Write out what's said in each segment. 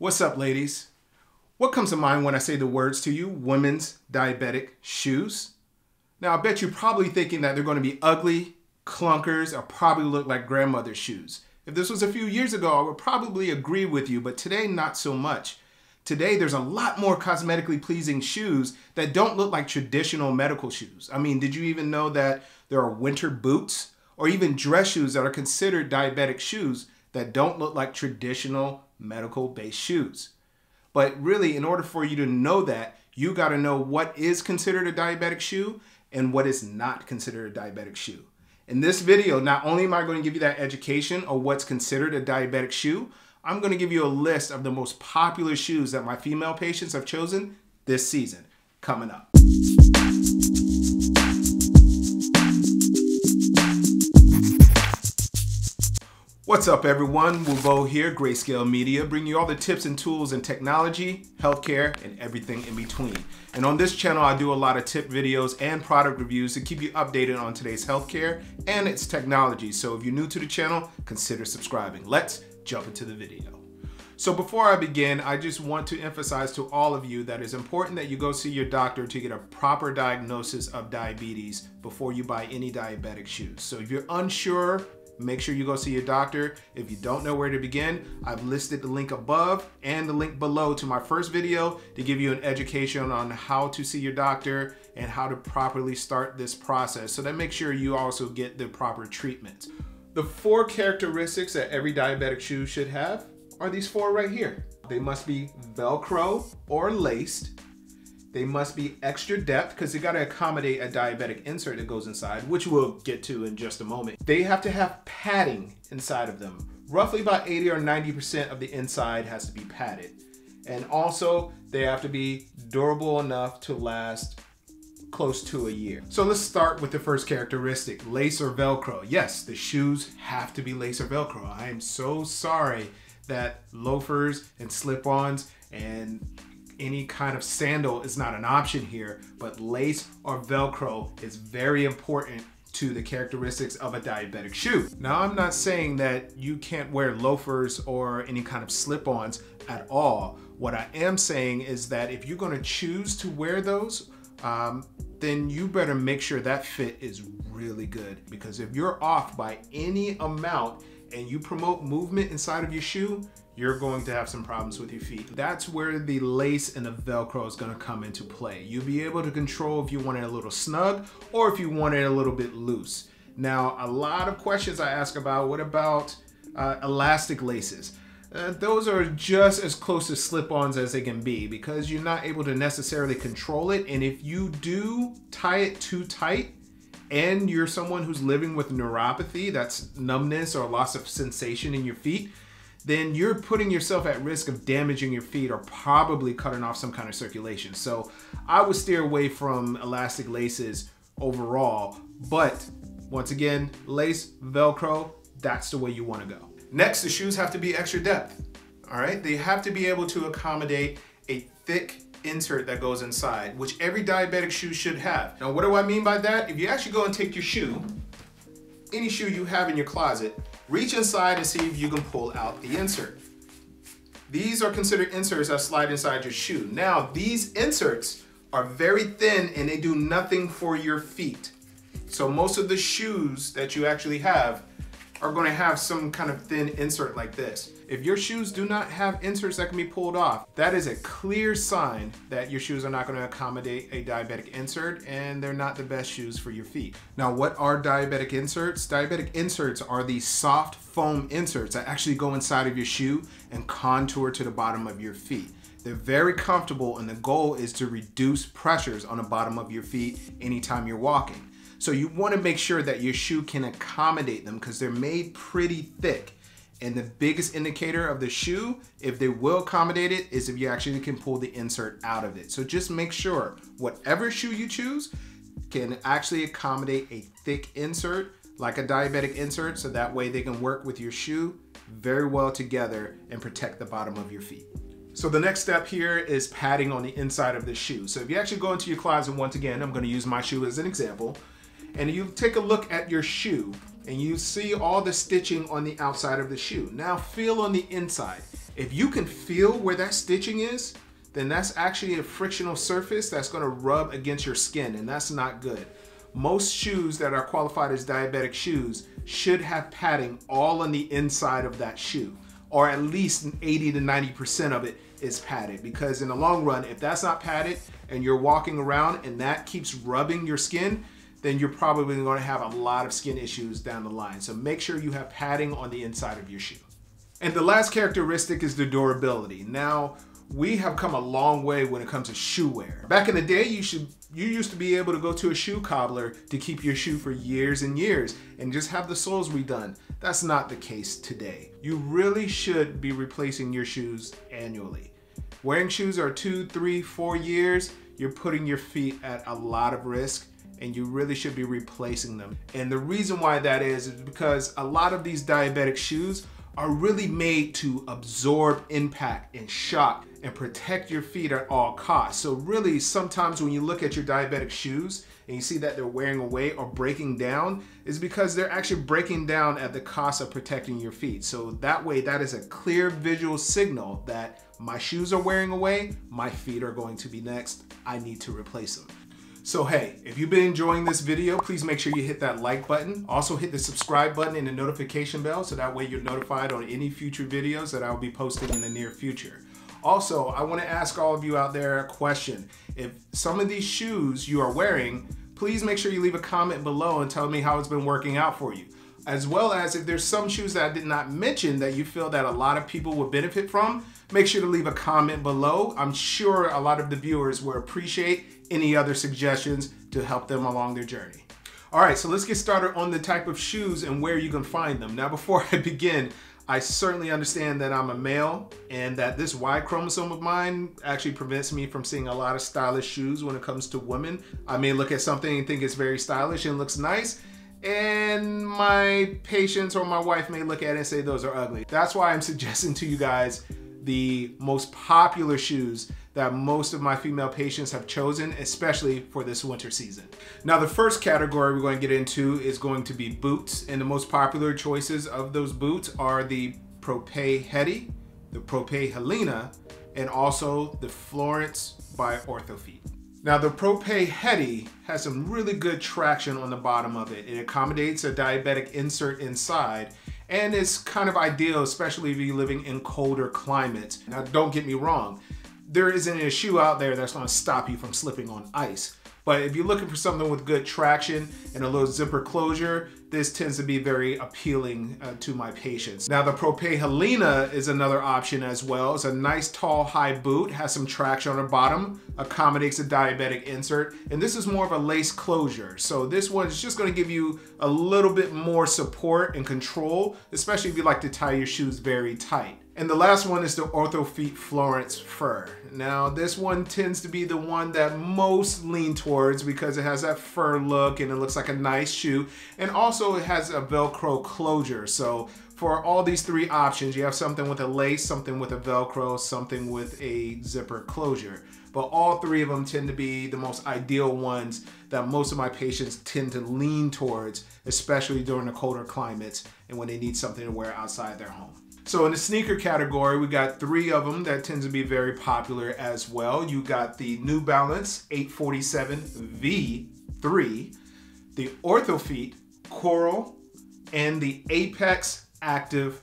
What's up, ladies? What comes to mind when I say the words to you, women's diabetic shoes? Now, I bet you're probably thinking that they're going to be ugly, clunkers, or probably look like grandmother's shoes. If this was a few years ago, I would probably agree with you, but today, not so much. Today, there's a lot more cosmetically pleasing shoes that don't look like traditional medical shoes. I mean, did you even know that there are winter boots or even dress shoes that are considered diabetic shoes that don't look like traditional medical based shoes? But really, in order for you to know that, you got to know what is considered a diabetic shoe and what is not considered a diabetic shoe. In this video, not only am I going to give you that education of what's considered a diabetic shoe, I'm going to give you a list of the most popular shoes that my female patients have chosen this season coming up. What's up everyone, Wobeaux here, Grayscale Media, bringing you all the tips and tools in technology, healthcare, and everything in between. And on this channel, I do a lot of tip videos and product reviews to keep you updated on today's healthcare and its technology. So if you're new to the channel, consider subscribing. Let's jump into the video. So before I begin, I just want to emphasize to all of you that it's important that you go see your doctor to get a proper diagnosis of diabetes before you buy any diabetic shoes. So if you're unsure make sure you go see your doctor. If you don't know where to begin, I've listed the link above and the link below to my first video to give you an education on how to see your doctor and how to properly start this process. So that makes sure you also get the proper treatment. The four characteristics that every diabetic shoe should have are these four right here. They must be Velcro or laced. They must be extra depth because they got to accommodate a diabetic insert that goes inside, which we'll get to in just a moment. They have to have padding inside of them. Roughly about 80 or 90% of the inside has to be padded. And also they have to be durable enough to last close to a year. So let's start with the first characteristic, lace or Velcro. Yes, the shoes have to be lace or Velcro. I am so sorry that loafers and slip-ons and any kind of sandal is not an option here, but lace or Velcro is very important to the characteristics of a diabetic shoe. Now, I'm not saying that you can't wear loafers or any kind of slip-ons at all. What I am saying is that if you're gonna choose to wear those, um, then you better make sure that fit is really good. Because if you're off by any amount and you promote movement inside of your shoe, you're going to have some problems with your feet. That's where the lace and the Velcro is gonna come into play. You'll be able to control if you want it a little snug or if you want it a little bit loose. Now, a lot of questions I ask about, what about uh, elastic laces? Uh, those are just as close to slip-ons as they can be because you're not able to necessarily control it. And if you do tie it too tight, and you're someone who's living with neuropathy, that's numbness or loss of sensation in your feet, then you're putting yourself at risk of damaging your feet or probably cutting off some kind of circulation. So I would steer away from elastic laces overall, but once again, lace, Velcro, that's the way you wanna go. Next, the shoes have to be extra depth, all right? They have to be able to accommodate a thick insert that goes inside, which every diabetic shoe should have. Now, what do I mean by that? If you actually go and take your shoe, any shoe you have in your closet, reach inside and see if you can pull out the insert. These are considered inserts that slide inside your shoe. Now, these inserts are very thin and they do nothing for your feet. So most of the shoes that you actually have are going to have some kind of thin insert like this. If your shoes do not have inserts that can be pulled off, that is a clear sign that your shoes are not going to accommodate a diabetic insert and they're not the best shoes for your feet. Now, what are diabetic inserts? Diabetic inserts are these soft foam inserts that actually go inside of your shoe and contour to the bottom of your feet. They're very comfortable and the goal is to reduce pressures on the bottom of your feet anytime you're walking. So you want to make sure that your shoe can accommodate them because they're made pretty thick. And the biggest indicator of the shoe, if they will accommodate it, is if you actually can pull the insert out of it. So just make sure whatever shoe you choose can actually accommodate a thick insert like a diabetic insert so that way they can work with your shoe very well together and protect the bottom of your feet. So the next step here is padding on the inside of the shoe. So if you actually go into your closet, once again, I'm gonna use my shoe as an example and you take a look at your shoe and you see all the stitching on the outside of the shoe. Now feel on the inside. If you can feel where that stitching is, then that's actually a frictional surface that's gonna rub against your skin and that's not good. Most shoes that are qualified as diabetic shoes should have padding all on the inside of that shoe or at least 80 to 90% of it is padded because in the long run, if that's not padded and you're walking around and that keeps rubbing your skin, then you're probably going to have a lot of skin issues down the line. So make sure you have padding on the inside of your shoe. And the last characteristic is the durability. Now, we have come a long way when it comes to shoe wear. Back in the day, you should you used to be able to go to a shoe cobbler to keep your shoe for years and years and just have the soles redone. That's not the case today. You really should be replacing your shoes annually. Wearing shoes are two, three, four years, you're putting your feet at a lot of risk and you really should be replacing them. And the reason why that is is because a lot of these diabetic shoes are really made to absorb impact and shock and protect your feet at all costs. So really sometimes when you look at your diabetic shoes and you see that they're wearing away or breaking down is because they're actually breaking down at the cost of protecting your feet. So that way that is a clear visual signal that my shoes are wearing away, my feet are going to be next, I need to replace them. So hey, if you've been enjoying this video, please make sure you hit that like button. Also hit the subscribe button and the notification bell so that way you're notified on any future videos that I'll be posting in the near future. Also, I wanna ask all of you out there a question. If some of these shoes you are wearing, please make sure you leave a comment below and tell me how it's been working out for you. As well as if there's some shoes that I did not mention that you feel that a lot of people would benefit from, make sure to leave a comment below. I'm sure a lot of the viewers will appreciate any other suggestions to help them along their journey. All right, so let's get started on the type of shoes and where you can find them. Now, before I begin, I certainly understand that I'm a male and that this Y chromosome of mine actually prevents me from seeing a lot of stylish shoes when it comes to women. I may look at something and think it's very stylish and looks nice, and my patients or my wife may look at it and say those are ugly. That's why I'm suggesting to you guys the most popular shoes that most of my female patients have chosen, especially for this winter season. Now, the first category we're going to get into is going to be boots, and the most popular choices of those boots are the Propet Hedy, the Propet Helena, and also the Florence by Orthofeet. Now the Propet Hedy has some really good traction on the bottom of it. It accommodates a diabetic insert inside and it's kind of ideal, especially if you're living in colder climates. Now don't get me wrong, there isn't a shoe out there that's gonna stop you from slipping on ice. But if you're looking for something with good traction and a little zipper closure, this tends to be very appealing uh, to my patients. Now the Propet Helena is another option as well. It's a nice tall high boot, has some traction on the bottom, accommodates a diabetic insert, and this is more of a lace closure. So this one is just gonna give you a little bit more support and control, especially if you like to tie your shoes very tight. And the last one is the Orthofeet Florence Fur. Now this one tends to be the one that most lean towards because it has that fur look and it looks like a nice shoe. And also it has a Velcro closure. So for all these three options, you have something with a lace, something with a Velcro, something with a zipper closure. But all three of them tend to be the most ideal ones that most of my patients tend to lean towards, especially during the colder climates and when they need something to wear outside their home. So in the sneaker category, we got three of them that tends to be very popular as well. You got the New Balance 847 V3, the Orthofeet Coral, and the Apex Active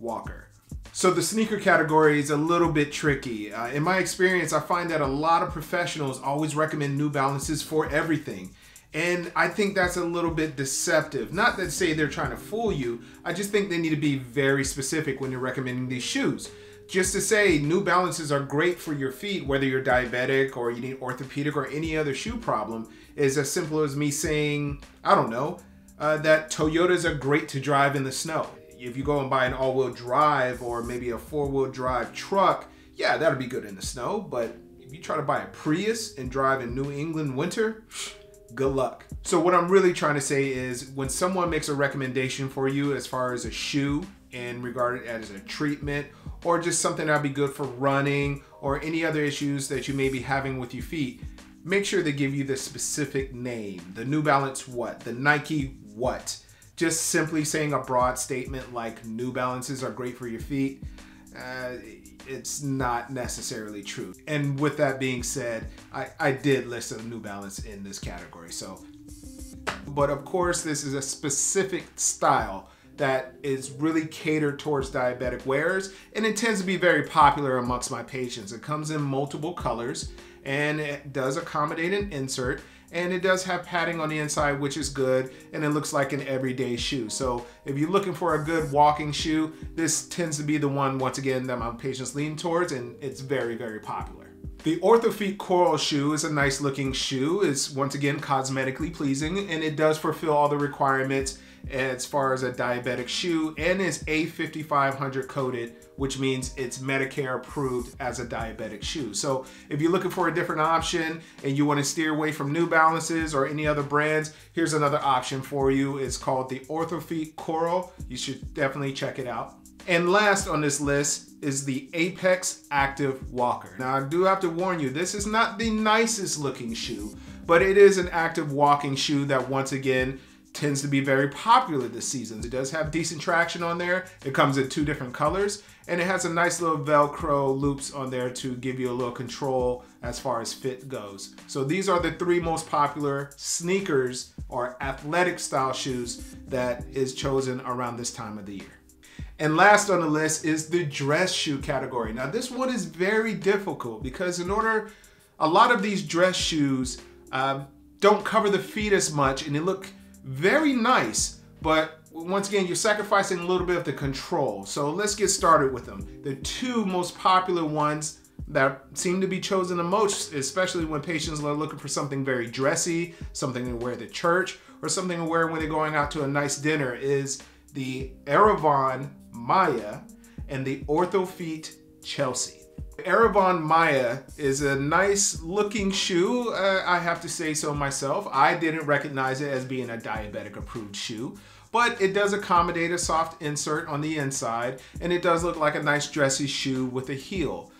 Walker. So the sneaker category is a little bit tricky. Uh, in my experience, I find that a lot of professionals always recommend New Balances for everything. And I think that's a little bit deceptive. Not that say they're trying to fool you, I just think they need to be very specific when you're recommending these shoes. Just to say, New Balances are great for your feet, whether you're diabetic or you need orthopedic or any other shoe problem, is as simple as me saying, I don't know, uh, that Toyotas are great to drive in the snow. If you go and buy an all wheel drive or maybe a four wheel drive truck, yeah, that'll be good in the snow. But if you try to buy a Prius and drive in New England winter, good luck. So what I'm really trying to say is when someone makes a recommendation for you as far as a shoe and regard it as a treatment or just something that'd be good for running or any other issues that you may be having with your feet, make sure they give you the specific name. The New Balance what? The Nike what? Just simply saying a broad statement like New Balances are great for your feet, uh, it's not necessarily true. And with that being said, I, I did list a New Balance in this category. So, but of course, this is a specific style that is really catered towards diabetic wearers and it tends to be very popular amongst my patients. It comes in multiple colors and it does accommodate an insert and it does have padding on the inside which is good and it looks like an everyday shoe so if you're looking for a good walking shoe this tends to be the one once again that my patients lean towards and it's very very popular the Orthofeet Coral shoe is a nice looking shoe. It's once again cosmetically pleasing and it does fulfill all the requirements as far as a diabetic shoe and is A5500 coded, which means it's Medicare approved as a diabetic shoe. So if you're looking for a different option and you want to steer away from New Balances or any other brands, here's another option for you. It's called the Orthofeet Coral. You should definitely check it out. And last on this list is the Apex Active Walker. Now I do have to warn you, this is not the nicest looking shoe, but it is an active walking shoe that once again tends to be very popular this season. It does have decent traction on there. It comes in two different colors and it has a nice little Velcro loops on there to give you a little control as far as fit goes. So these are the three most popular sneakers or athletic style shoes that is chosen around this time of the year. And last on the list is the dress shoe category. Now this one is very difficult because in order, a lot of these dress shoes um, don't cover the feet as much and they look very nice, but once again, you're sacrificing a little bit of the control. So let's get started with them. The two most popular ones that seem to be chosen the most, especially when patients are looking for something very dressy, something to wear to church, or something to wear when they're going out to a nice dinner, is the Aravon Maya and the Orthofeet Chelsea. Aravon Maya is a nice looking shoe, uh, I have to say so myself. I didn't recognize it as being a diabetic approved shoe, but it does accommodate a soft insert on the inside and it does look like a nice dressy shoe with a heel.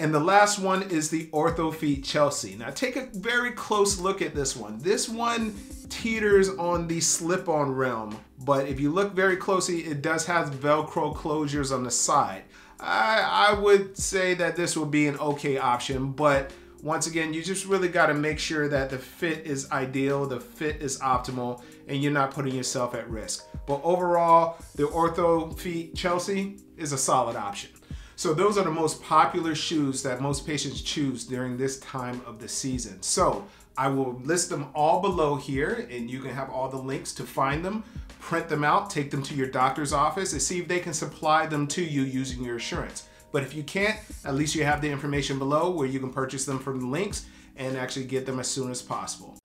And the last one is the Orthofeet Chelsea. Now take a very close look at this one. This one teeters on the slip-on realm, but if you look very closely, it does have Velcro closures on the side. I, I would say that this will be an okay option, but once again, you just really got to make sure that the fit is ideal, the fit is optimal, and you're not putting yourself at risk. But overall, the Orthofeet Chelsea is a solid option. So those are the most popular shoes that most patients choose during this time of the season. So I will list them all below here and you can have all the links to find them print them out, take them to your doctor's office, and see if they can supply them to you using your insurance. But if you can't, at least you have the information below where you can purchase them from the links and actually get them as soon as possible.